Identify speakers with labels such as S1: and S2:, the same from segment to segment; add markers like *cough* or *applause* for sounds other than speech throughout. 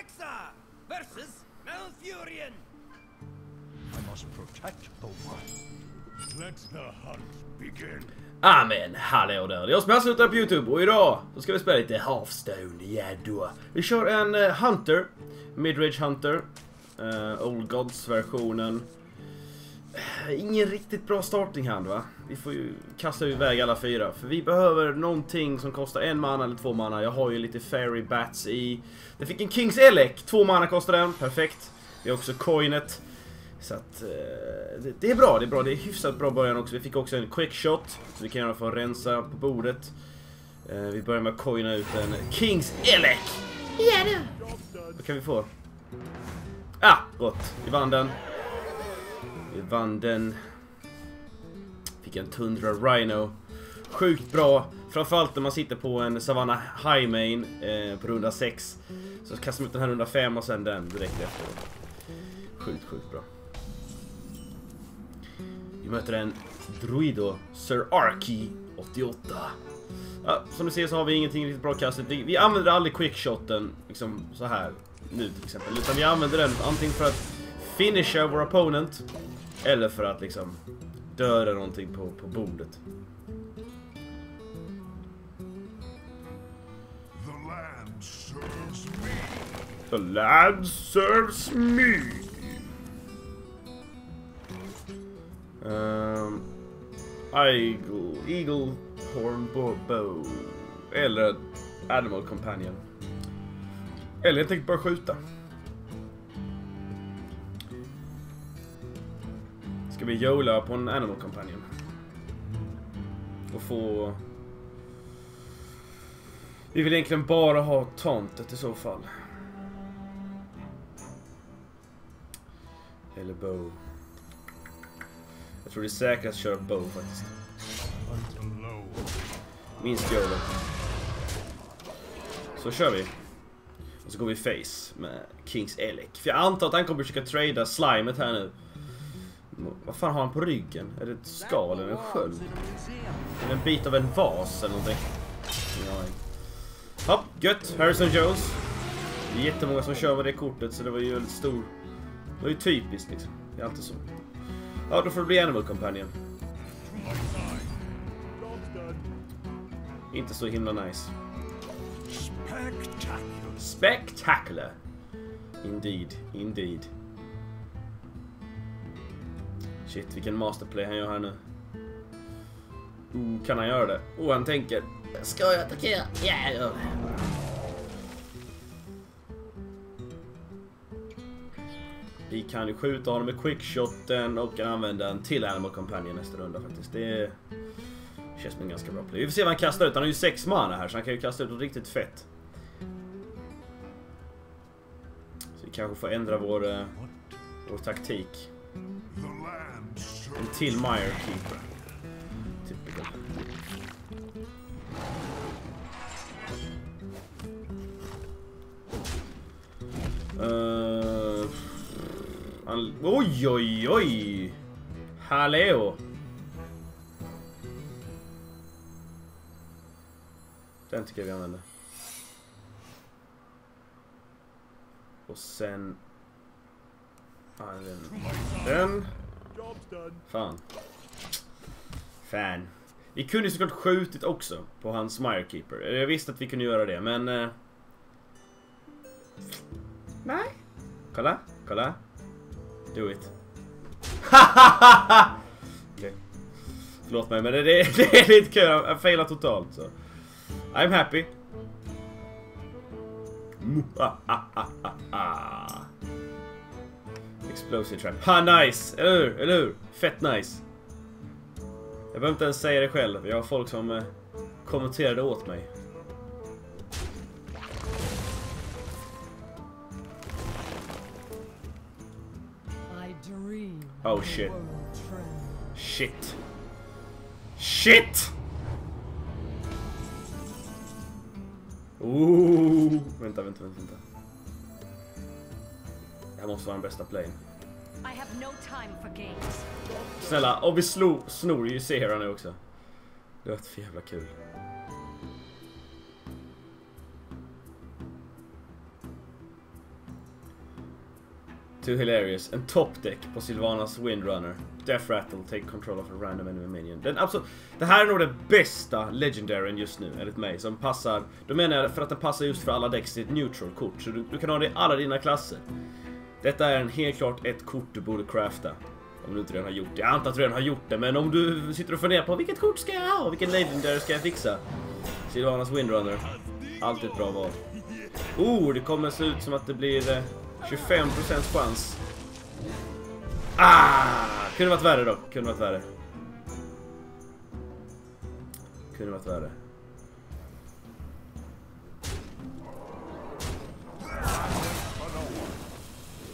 S1: Alexa versus Malfurion.
S2: I must protect the one. Let the hunt begin.
S3: Amen, hallå där. Det är jag som är på Youtube och idag så ska vi spela lite Hearthstone, ja då. Vi kör en uh, Hunter, Midrange Hunter, uh, Old Gods-versionen. Uh, ingen riktigt bra starting hand va? Vi får ju kasta iväg alla fyra, för vi behöver någonting som kostar en mana eller två mana. Jag har ju lite Fairy Bats i. Den fick en Kings Elec, två mana kostar den, perfekt. Vi har också Coinet. Så att, eh, det, är bra, det är bra. Det är hyfsat bra början också. Vi fick också en quick shot, så vi kan göra för att rensa på bordet. Eh, vi börjar med att coina ut en Kings Elec. Ja du. Vad kan vi få? Ah, gott. Vi vann den. Vi vann den. Fick en Tundra Rhino. Sjukt bra. Framförallt när man sitter på en Savannah High Main eh, på runda 6. Så kastar man ut den här runda 5 och sen den direkt efter. Sjukt, sjukt bra. Vi möter en Druido Sir Arky 88. Ja, som du ser så har vi ingenting riktigt bra kastet. Vi, vi använder aldrig Quickshotten liksom så här nu till exempel. Utan vi använder den antingen för att finisha vår opponent eller för att liksom döda någonting på, på bordet.
S2: The land serves me.
S3: The land serves me. Um, Eagle, Eagle Horn Bo- Bow. Eller Animal Companion. Eller jag tänkte bara skjuta. Ska vi jola på en Animal Companion? Och få... Vi vill egentligen bara ha Tomtet i så fall. Eller bow. Jag tror det är säkrast att köra bow faktiskt. Minst Yola. Så kör vi. Och så går vi face med Kings Elec. För jag antar att han kommer försöka trada slimet här nu. Vad fan har han på ryggen? Är det ett skal eller en sköld? Eller en bit av en vas eller någonting? Ingen aning. Hopp, gött. Harrison Jones. Det är jättemånga som kör med det kortet så det var ju väldigt stor... Det var ju typiskt liksom. Det är alltid så. Ja, då får det bli Animal Companion. Inte så himla nice.
S2: Spectacular.
S3: Spectacular! Indeed, indeed. Shit, vilken masterplay han gör här nu. Oh, kan han göra det? Oh, han tänker. Ska jag attackera? Ja, jag gör det. Vi kan ju skjuta honom med quickshoten och kan använda en till Animal Companion nästa runda faktiskt. Det känns som en ganska bra play. Vi får se vad han kastar ut. Han har ju sex mana här så han kan ju kasta ut något riktigt fett. Så vi kanske får ändra vår, eh, vår taktik. En till Mire Keeper. Typical. Eh, uh, oj, oj, oj! Hallå! Den tycker jag vi använder. Och sen... Ah, den. Den. Fan. Fan. Vi kunde ju såklart skjutit också på hans Mirekeeper. Jag visste att vi kunde göra det, men... Eh... Nej. Kolla, kolla. Do it. *laughs* okay. Förlåt mig, men det, det, *laughs* det är lite kul. Jag failar totalt så. I'm happy. *laughs* Explosive trap. Ha, nice! Eller hur? Eller hur? Fett nice. Jag behöver inte ens säga det själv. Jag har folk som eh, kommenterar det åt mig. Oh, shit. Shit. Shit! Ooh. Vänta, vänta, vänta, vänta. Det här måste vara den bästa playen.
S4: No.
S3: Snälla, och vi slog, snor ju Sierra nu också. Det var för jävla kul. Too hilarious. En top deck på Sylvanas Windrunner. Death Rattle, take control of a random enemy minion. Den, absolut, det här är nog den bästa legendaryn just nu, enligt mig. Som passar, då menar jag för att den passar just för alla decks i ett neutral kort. Så du, du kan ha det i alla dina klasser. Detta är en helt klart ett kort du borde crafta. Om du inte redan har gjort det. Jag antar att du redan har gjort det, men om du sitter och funderar på vilket kort ska jag ha? Vilken legendary ska jag fixa? Silvanas Windrunner. Alltid ett bra val. Oh, det kommer se ut som att det blir eh, 25% chans. Ah! Kunde varit värre dock. Kunde varit värre. Kunde varit värre.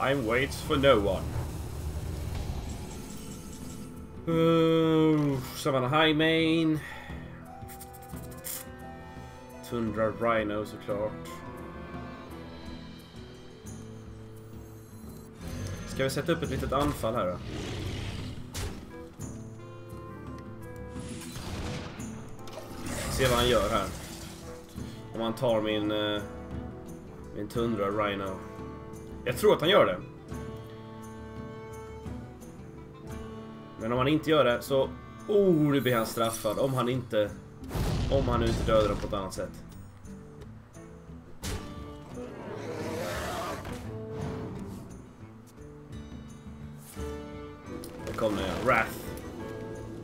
S3: I'm waits for no one. Uh, a High Main. Tundra Rhino såklart. Ska vi sätta upp ett litet anfall här då? Se vad han gör här. Om han tar min... Eh, min Tundra Rhino. Jag tror att han gör det. Men om han inte gör det så... Oh, nu blir han straffad. Om han inte... Om han nu inte dödar dem på ett annat sätt. Där kom den ja. Wrath.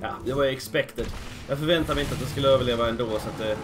S3: Ja, det var expected. Jag förväntade mig inte att den skulle överleva ändå så att det...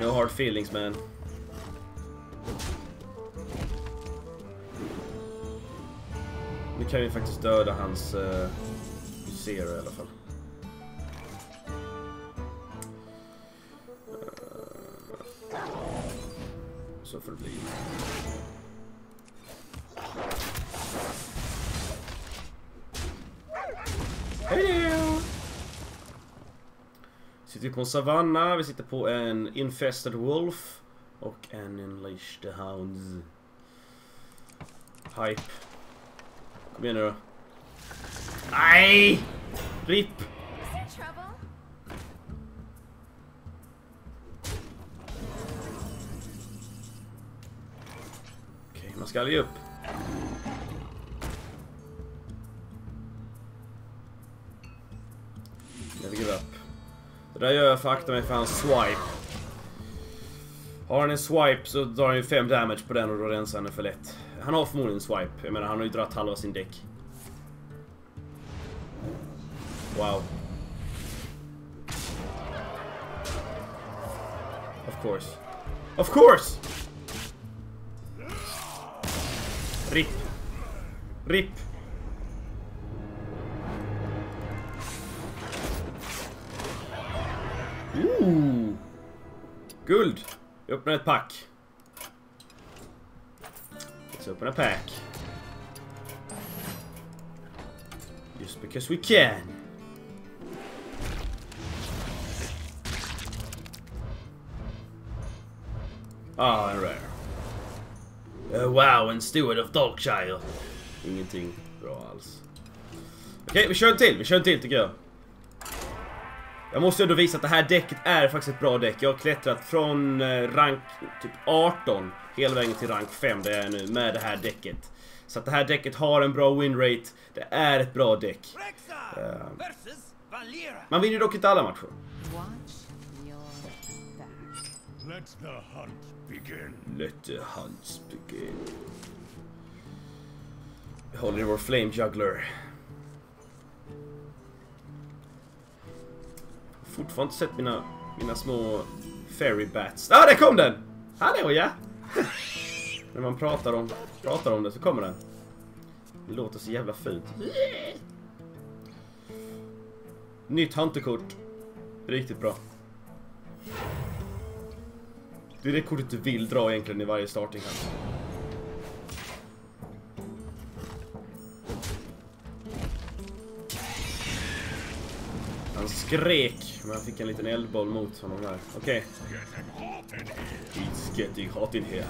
S3: No hard feelings man. Kan vi faktiskt döda hans eh, uh, Zero i alla fall. Uh, så får det bli. Hej! Sitter vi på en savanna, vi sitter på en Infested Wolf och en Unleash hound. Hounds. Hype. Kom igen nu då. Nej! RIP! Okej, man ska ge upp. Never give up. Det där gör jag för akta mig för hans swipe. Har han en swipe så drar han ju 5 damage på den och då rensar han den för lätt. Han har förmodligen swipe. Jag menar, han har ju dragit halva sin däck. Wow. Of course. Of course! RIP. RIP. Ooh. Guld. Jag öppnar ett pack. Open a pack. Just because we can. En rare. Uh, wow, en steward of Darkshire. Ingenting bra alls. Okej, vi kör en till. Vi kör en till tycker jag. Jag måste ändå visa att det här däcket är faktiskt ett bra däck. Jag har klättrat från eh, rank typ 18 hela vägen till rank 5 där jag är nu med det här däcket. Så att det här däcket har en bra winrate. Det är ett bra däck.
S1: Valera.
S3: Man vinner dock inte alla matcher.
S2: Let the hunt begin.
S3: Let the hunts begin. Vi håller i vår flame juggler. Fortfarande inte sett mina, mina små fairy bats. Ah, där kom den! Hallå ja! *laughs* När man pratar om, pratar om det så kommer den. Det låter så jävla fult. Nytt hunterkort. Riktigt bra. Det är det kortet du vill dra egentligen i varje starting här. Han skrek, men jag fick en liten eldboll mot honom där. Okej. It's getting hot in here.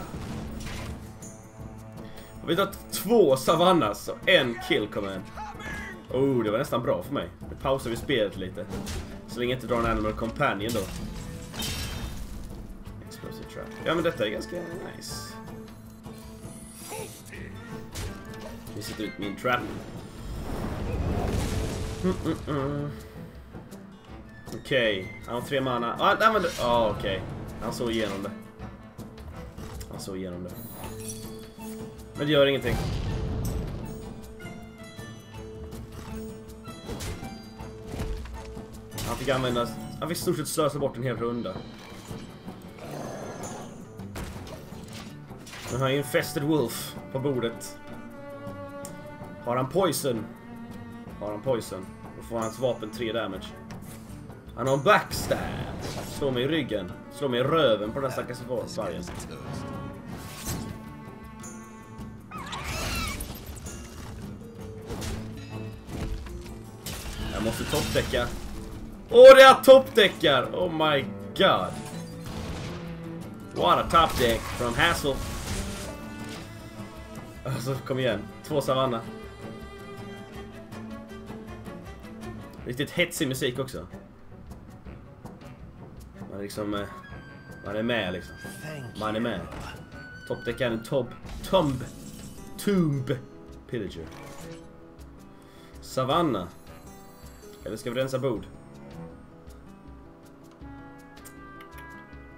S3: Har vi tagit två savannas och en kill command. Oh, det var nästan bra för mig. Nu pausar vi spelet lite. Så länge jag inte drar en animal companion då. Explosive trap. Ja men detta är ganska nice. Vi sätter ut min trap. Mm, mm, mm. Okej, han har tre mana. Ah, han använder... Ja, okej. Han såg igenom det. Han såg igenom det. Men det gör ingenting. Han fick använda... Han fick i stort sett slösa bort en hel runda. Nu har jag Infested Wolf på bordet. Har han Poison? Har han Poison? Då får hans vapen 3 damage. Han har en backstab. Slår mig i ryggen. Slår mig i röven på den stackars vargen. Jag måste toppdäcka. Åh, det är toppdäckar! Oh my god. What a top deck from Hassel. Alltså, kom igen. Två Savanna. Riktigt hetsig musik också. Man är liksom... eh, Man är med liksom. Man är med. Toppdäck är en tob... Tomb... Tomb... Pillager. Savanna. Eller ska vi rensa bord?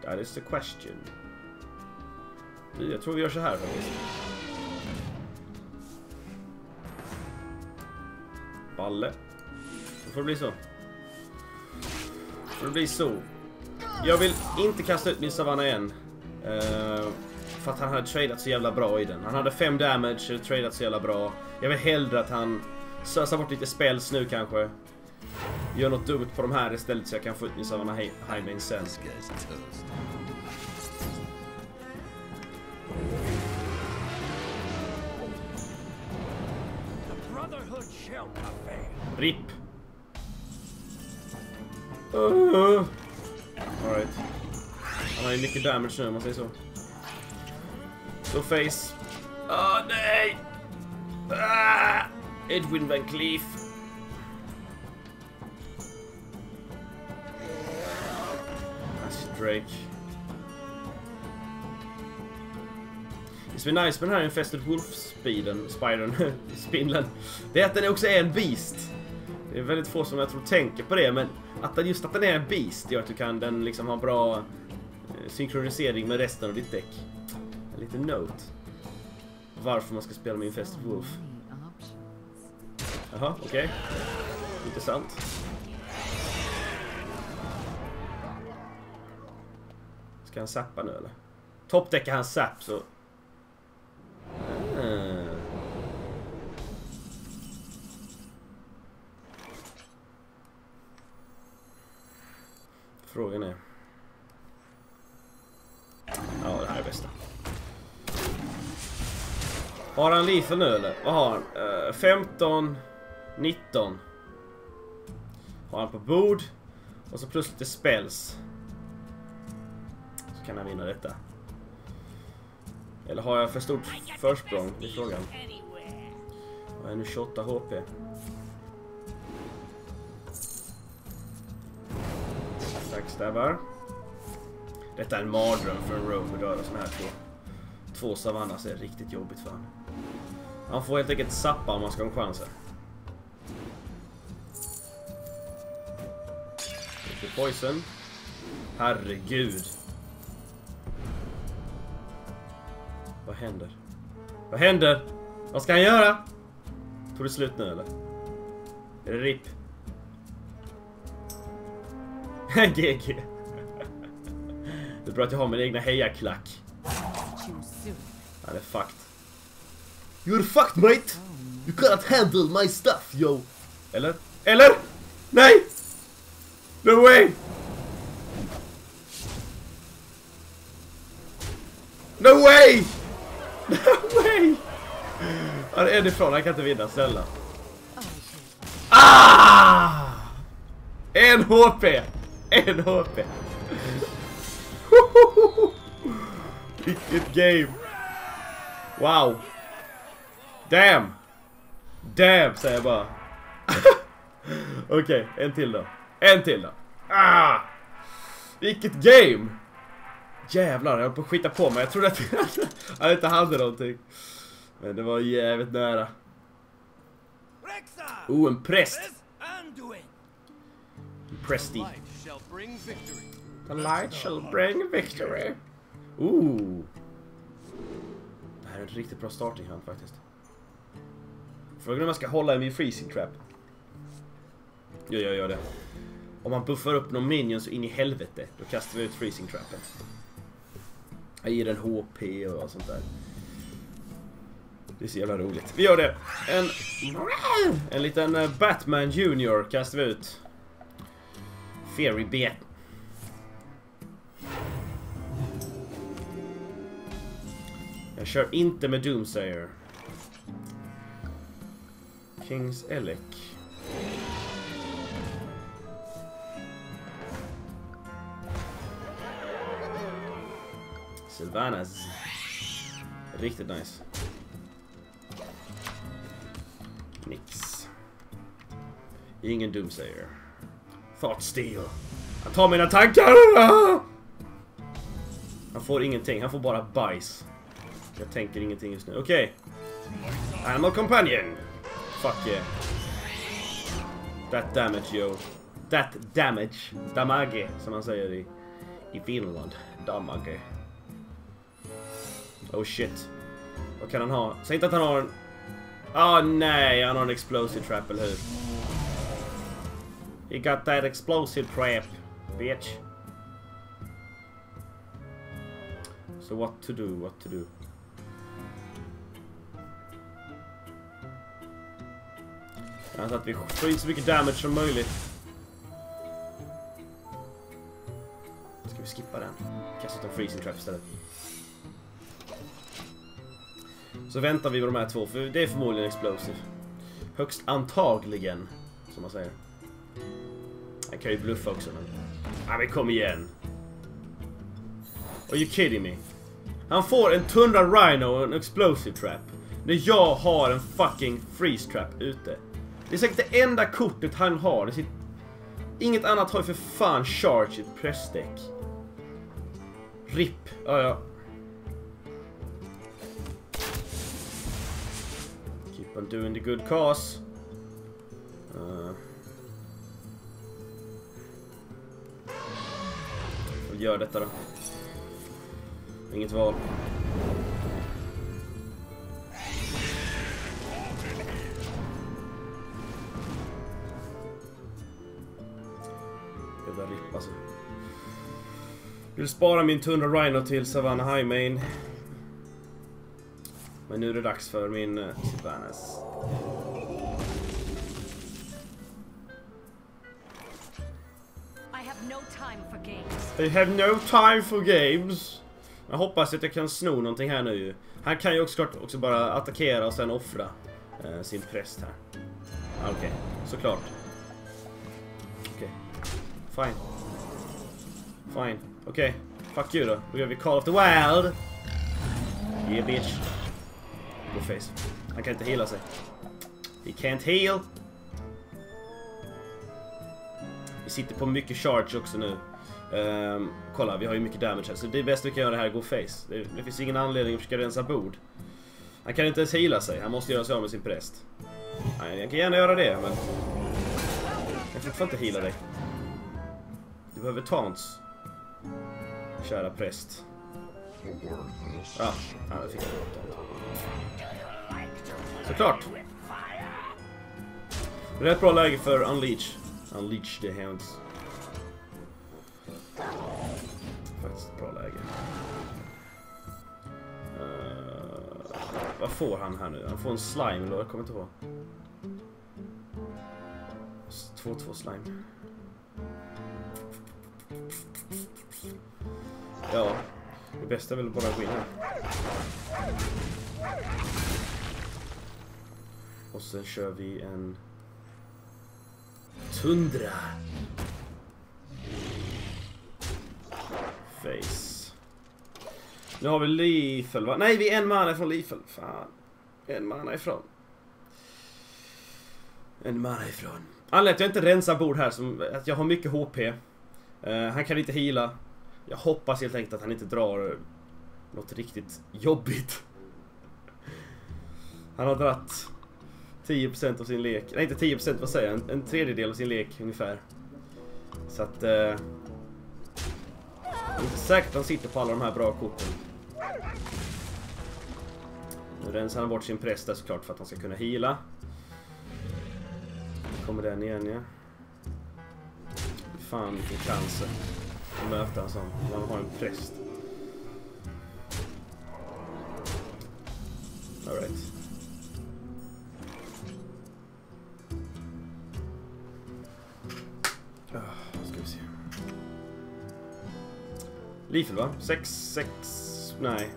S3: That is the question. Jag tror vi gör så här faktiskt. Balle. Då får det bli så. Får det bli så. Jag vill inte kasta ut min Savanna än. Uh, eh, för att han hade tradat så jävla bra i den. Han hade 5 damage, eh, tradat så jävla bra. Jag vill hellre att han slösar bort lite spells nu kanske. Gör något dumt på de här istället så jag kan få ut min Savanna Hi- sen. RIP. Uh. Alright. Han har ju mycket damage nu om man säger så. Så face. Åh nej! Ah! Edwin Van Cleef. Ah, Acid Drake. Det som är nice med den här Infested Wolf-speeden, spidern, *laughs* spindeln, det är att den också är en beast. Det är väldigt få som jag tror tänker på det, men att den, just att den är en beast gör att du kan den liksom ha bra eh, synkronisering med resten av ditt däck. En liten note. Varför man ska spela med Infested Wolf. Jaha, okej. Intressant. Ska han zappa nu eller? Toppdäckar han zapp så... Har han lethal nu eller? Vad har han? Uh, 15, 19. Har han på bord. Och så plus lite spells. Så kan han vinna detta. Eller har jag för stort försprång? Det är frågan. Jag är nu 28 HP. Backstabbar. Detta är en mardröm för en rogue att döda såna här två. Två savannas är riktigt jobbigt för honom. Han får helt enkelt sappa om man ska ha en chans. Lite poison. Herregud. Vad händer? Vad händer? Vad ska han göra? Tog det slut nu eller? Är det RIP? *laughs* GG. Det är bra att jag har min egna hejaklack. Han är fucked. You're fucked mate! You cannot handle my stuff yo! Eller? Eller? Nej! No way! No way! *laughs* No way! Han är en ifrån, han kan inte vinna, snälla. Ah! En HP! En HP! *laughs* Vilket game! Wow! Damn! Damn säger jag bara. *laughs* Okej, en till då. En till då. Ah! Vilket game! Jävlar, jag höll på att skita på mig. Jag trodde att *laughs* jag inte hade någonting. Men det var jävligt nära. Oh, en präst!
S5: Presti.
S3: The light shall bring victory. Ooh. Det här är en riktigt bra starting hand faktiskt. Frågan är om jag ska hålla i min freezing trap. Jo, jag gör det. Om man buffar upp någon minion så in i helvete, då kastar vi ut freezing trappen. Jag ger den HP och allt sånt där. Det är så jävla roligt. Vi gör det! En... En liten eh, Batman Junior kastar vi ut. Fairy B. Jag kör inte med Doomsayer. Kings Elec. Sylvanas. Riktigt nice. Nix. Ingen Doomsayer. Thought Steel. Han tar mina tankar! Han får ingenting, han får bara bajs. Jag tänker ingenting just nu. Okej. Animal Companion. Fuck yeah. That damage yo. That damage. Damage som man säger i, i Finland. Damage. Oh shit. Vad kan han ha? Säg inte att han har en... Ah nej, han har en explosive trap, eller hur? He got that explosive trap, bitch. So what to do, what to do? Så att vi får in så mycket damage som möjligt. Ska vi skippa den? Kasta ut en freezing trap istället. Så väntar vi på de här två, för det är förmodligen explosive. Högst antagligen, som man säger. Han kan ju bluffa också, men... Ja, men kom igen! Are you kidding me? Han får en Tundra Rhino och en Explosive Trap. När jag har en fucking Freeze Trap ute. Det är säkert det enda kortet han har. Det sitt... Inget annat har ju för fan Charge i ett pressdeck. RIP. Ja, ja. Keep on doing the good cause. Uh. Gör detta då. Inget val. Vill spara min Tundra Rhino till Savannah High Main. Men nu är det dags för min uh, Sylvanas.
S4: I have no time for games.
S3: Jag hoppas att jag kan sno någonting här nu. Han kan ju också, också bara attackera och sen offra eh, sin präst här. Okej, okay. såklart. Okej. Okay. Fine. Fine. Okej. Okay. Fuck you då. Då gör vi Call of the Wild. Yeah bitch. Go face. Han kan inte hela sig. He can't heal. Vi sitter på mycket charge också nu. Um, kolla, vi har ju mycket damage här. Så det bästa vi kan göra här är gå face. Det, det finns ingen anledning att försöka rensa bord. Han kan inte ens heala sig. Han måste göra sig av med sin präst. Nej, jag kan gärna göra det, men... Jag kan fortfarande inte heala dig. Du behöver taunts. Kära präst. Ja, ja fick jag. Såklart! Rätt bra läge för Unleash. Unleash the Hounds. Faktiskt ett bra läge. Uh, vad får han här nu? Han får en slime eller jag kommer inte ihåg. 2-2 slime. Ja, det bästa är väl bara att gå in här. Och sen kör vi en Tundra. Face. Nu har vi Lifel va? Nej, vi är en man ifrån Lifel. Fan. En man ifrån. En man ifrån. Anledningen att jag inte rensar bord här som att jag har mycket HP. Uh, eh, han kan inte hila. Jag hoppas helt enkelt att han inte drar något riktigt jobbigt. Han har dratt 10% av sin lek. Nej, inte 10%, vad säger jag? En, en tredjedel av sin lek ungefär. Så att... Eh, det är inte säkert att han sitter på alla de här bra korten. Nu rensar han bort sin präst där såklart för att han ska kunna heala. Nu kommer den igen ja. Fan vilken cancer. Att möta en sån. Man har en präst. Alright. Ah, ska vi se. Lethal va? 6, 6... Nej.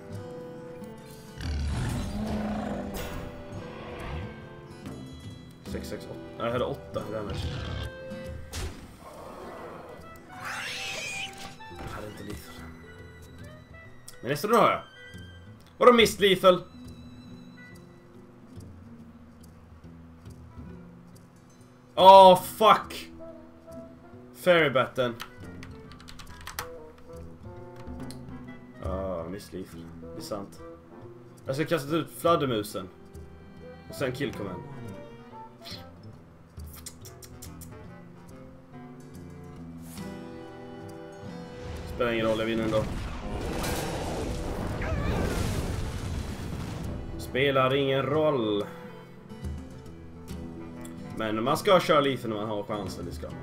S3: Sex, sex, åtta. Nej, jag hade åtta damage. Men nästa då har jag. Vadå mist lethal? Åh, oh, fuck! Fairy batten. Ja, oh, Mist lethal. Det är sant. Jag ska kasta ut fladdermusen. Och sen kill command. Spelar ingen roll, jag vinner ändå. Spelar ingen roll. Men man ska köra lite när man har chansen, det ska man.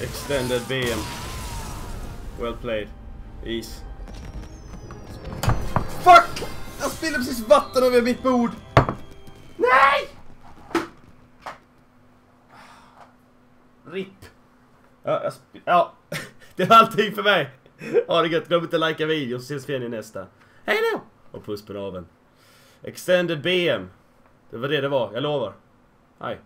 S3: Extended BM. Well played. Is. Fuck! Jag spillde precis vatten över mitt bord. Nej! RIP. Ja, jag ja. *laughs* det var allting för mig. Ha det gött. Glöm inte att likea videon så ses vi igen i nästa. Hej då! Och puss på naveln. Extended BM. Det var det det var, jag lovar. Hej.